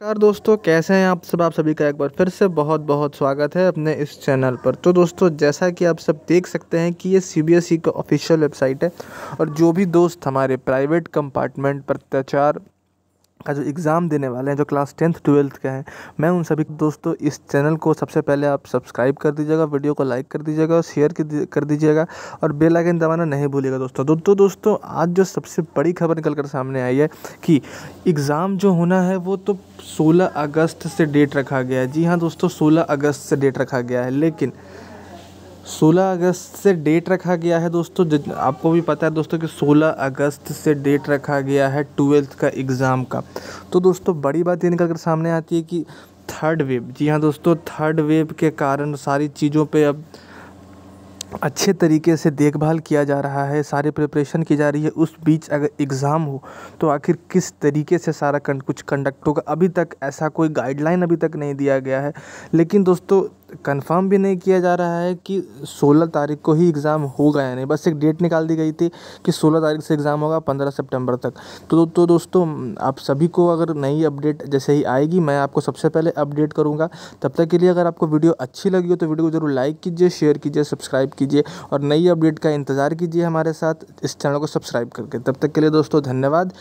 नमस्कार दोस्तों, कैसे हैं आप सब? आप सभी का एक बार फिर से बहुत बहुत स्वागत है अपने इस चैनल पर। तो दोस्तों, जैसा कि आप सब देख सकते हैं कि ये सी बी एस ई का ऑफिशियल वेबसाइट है और जो भी दोस्त हमारे प्राइवेट कंपार्टमेंट प्रत्याचार का जो एग्ज़ाम देने वाले हैं जो क्लास टेंथ ट्वेल्थ के हैं मैं उन सभी दोस्तों इस चैनल को सबसे पहले आप सब्सक्राइब कर दीजिएगा वीडियो को लाइक कर दीजिएगा और शेयर कर दीजिएगा और बेल आइकन दबाना नहीं भूलिएगा दोस्तों। दो, तो दोस्तों आज जो सबसे बड़ी खबर निकल कर सामने आई है कि एग्ज़ाम जो होना है वो तो 16 अगस्त से डेट रखा गया है। जी हाँ दोस्तों 16 अगस्त से डेट रखा गया है लेकिन 16 अगस्त से डेट रखा गया है दोस्तों आपको भी पता है दोस्तों कि 16 अगस्त से डेट रखा गया है ट्वेल्थ का एग्ज़ाम का। तो दोस्तों, बड़ी बात ये निकल कर सामने आती है कि थर्ड वेव जी हाँ दोस्तों थर्ड वेव के कारण सारी चीज़ों पे अब अच्छे तरीके से देखभाल किया जा रहा है, सारी प्रिपरेशन की जा रही है, उस बीच अगर एग्ज़ाम हो तो आखिर किस तरीके से सारा कुछ कंडक्ट होगा? अभी तक ऐसा कोई गाइडलाइन अभी तक नहीं दिया गया है। लेकिन दोस्तों कंफर्म भी नहीं किया जा रहा है कि 16 तारीख को ही एग्ज़ाम होगा या नहीं। बस एक डेट निकाल दी गई थी कि 16 तारीख से एग्ज़ाम होगा 15 सितंबर तक। तो तो दोस्तों, आप सभी को अगर नई अपडेट जैसे ही आएगी, मैं आपको सबसे पहले अपडेट करूँगा। तब तक के लिए अगर आपको वीडियो अच्छी लगी हो तो वीडियो को ज़रूर लाइक कीजिए शेयर कीजिए सब्सक्राइब कीजिए और नई अपडेट का इंतज़ार कीजिए हमारे साथ। इस चैनल को सब्सक्राइब करके। तब तक के लिए दोस्तों, धन्यवाद।